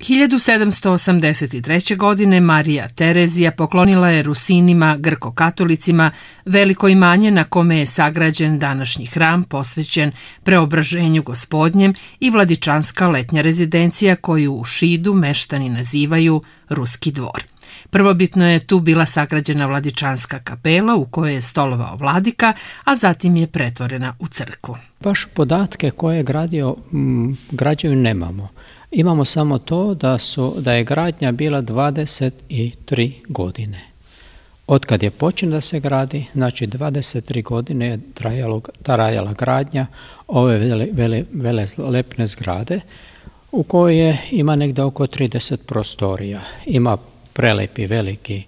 1783. godine Marija Terezija poklonila je Rusinima, grko-katolicima, veliko imanje na kome je sagrađen današnji hram posvećen preobraženju gospodnjem i vladičanska letnja rezidencija koju u Šidu meštani nazivaju Ruski dvor. Prvobitno je tu bila sagrađena vladičanska kapela u kojoj je stolovao vladika, a zatim je pretvorena u crku. Baš podatke koje je gradio građevi nemamo. Imamo samo to da, su, da je gradnja bila 23 godine. Otkad je počin da se gradi, znači 23 godine je trajalo, trajala gradnja ove vele, vele, vele lepne zgrade u kojoj ima negdje oko 30 prostorija. Ima prelepi veliki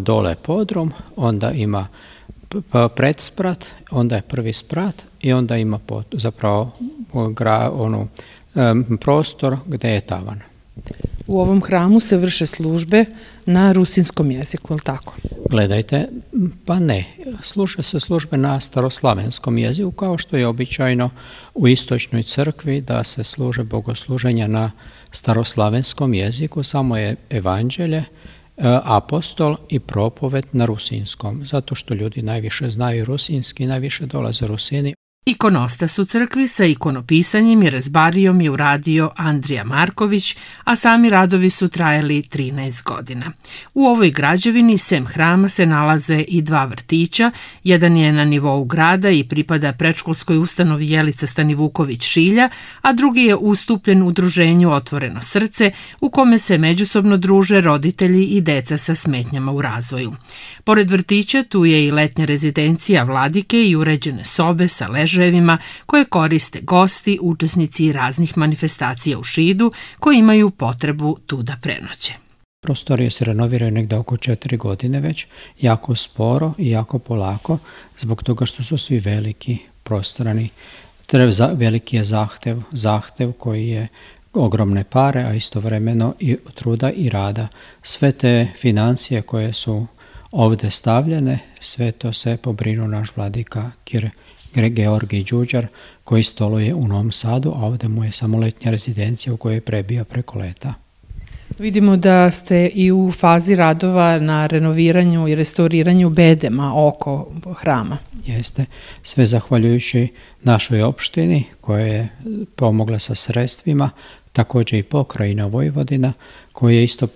dole podrum, onda ima predsprat, onda je prvi sprat i onda ima zapravo gra, onu prostor gdje je tavan. U ovom hramu se vrše službe na rusinskom jeziku, ili tako? Gledajte, pa ne. Služe se službe na staroslavenskom jeziku, kao što je običajno u istočnoj crkvi da se služe bogosluženja na staroslavenskom jeziku, samo je evanđelje, e, apostol i propoved na rusinskom, zato što ljudi najviše znaju rusinski, najviše dolaze rusini. Ikonostas u crkvi sa ikonopisanjem i razbarijom je uradio Andrija Marković, a sami radovi su trajali 13 godina. U ovoj građevini sem hrama se nalaze i dva vrtića, jedan je na nivou grada i pripada predškolskoj ustanovi Jelica Stanivuković Šilja, a drugi je ustupljen udruženju Otvoreno srce, u kome se međusobno druže roditelji i deca sa smetnjama u razvoju. Pored vrtića tu je i letnja rezidencija vladike i uređene sobe sa ležom ležajevima koje koriste gosti, učesnici raznih manifestacija u Šidu koji imaju potrebu tu da prenoće. Prostorije se renoviraju negdje oko četiri godine već, jako sporo i jako polako, zbog toga što su svi veliki, prostorani. Veliki je zahtev, zahtev koji je ogromne pare, a istovremeno i truda i rada. Sve te financije koje su ovdje stavljene, sve to se pobrinu naš vladika Kir Georgij Đuđar koji stoluje u Novom Sadu, a ovdje mu je samo letnja rezidencija u kojoj je prebio preko leta. Vidimo da ste i u fazi radova na renoviranju i restauriranju bedema oko hrama. Jeste, sve zahvaljujući našoj opštini koja je pomogla sa sredstvima, također i pokrajina Vojvodina koja je isto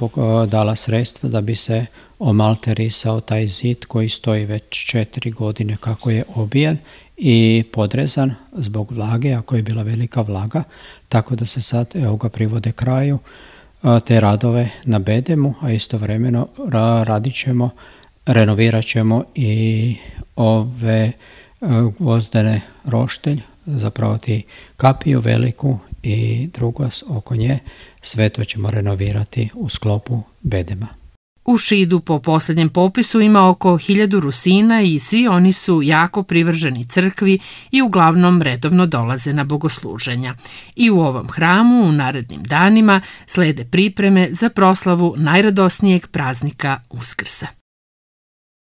dala sredstva da bi se omalterisao taj zid koji stoji već četiri godine kako je obijen i podrezan zbog vlage, ako je bila velika vlaga, tako da se sad evo ga privode kraju te radove na bedemu, a istovremeno radit ćemo, renovirat ćemo i ove gvozdene roštelj, zapravo ti kapiju veliku i drugo oko nje, sve to ćemo renovirati u sklopu bedema. U Šidu po posljednjem popisu ima oko hiljadu Rusina i svi oni su jako privrženi crkvi i uglavnom redovno dolaze na bogosluženja. I u ovom hramu u narednim danima slede pripreme za proslavu najradosnijeg praznika Uskrsa.